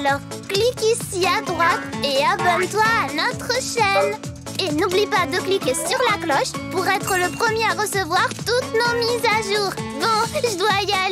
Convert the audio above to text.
Alors, clique ici à droite et abonne-toi à notre chaîne. Et n'oublie pas de cliquer sur la cloche pour être le premier à recevoir toutes nos mises à jour. Bon, je dois y aller.